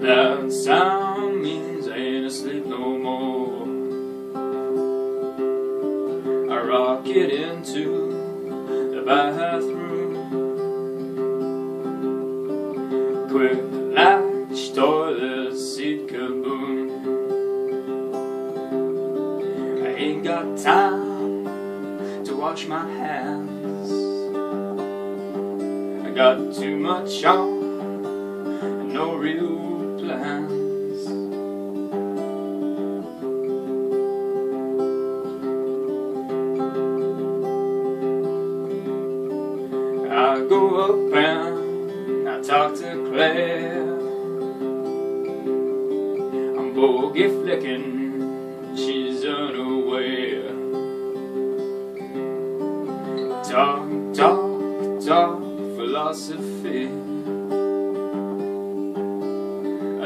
That sound means I ain't asleep no more. I rock it into the bathroom. Quick latch, toilet seat, kaboom. I ain't got time to wash my hands. I got too much on no real I go up and I talk to Claire. I'm bogey flicking, she's unaware. Talk, talk, talk, philosophy.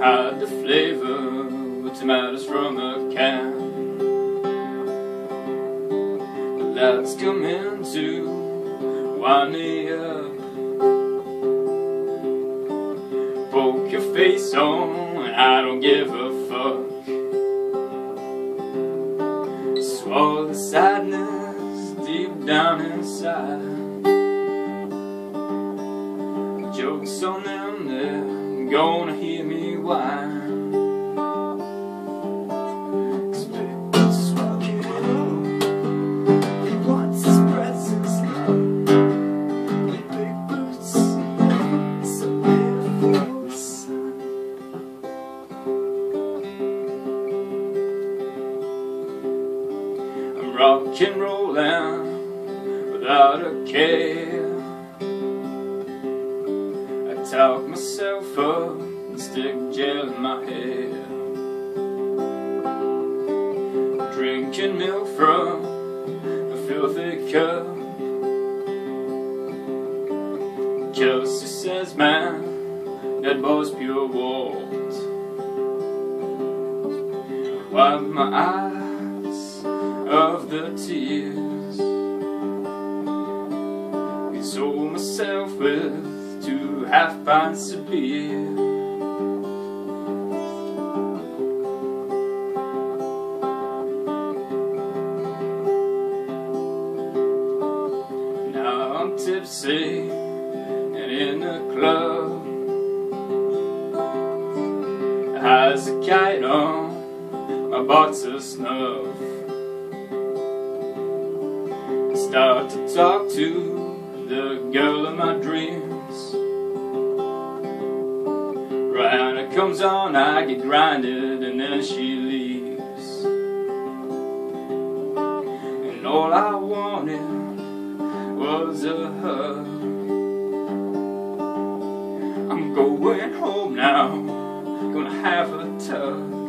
Hide the flavor with tomatoes from a can. Lads come in to wind me up. Poke your face on, and I don't give a fuck. Swallow the sadness deep down inside. Jokes on them, they're gonna rock and roll. He wants his presence now. Big boots, so made for sun. I'm rock and rolling without a care. I talk myself up stick gel in my hair. Drinking milk from a filthy cup. Kelsey says, man, that boy's pure gold. Wipe my eyes of the tears. Console myself with two half pints of beer. Tipsy and in a club. Has a kite on my box of snuff. Start to talk to the girl of my dreams. Rihanna comes on, I get grinded, and then she leaves. And all I wanted I'm going home now, gonna have a tug.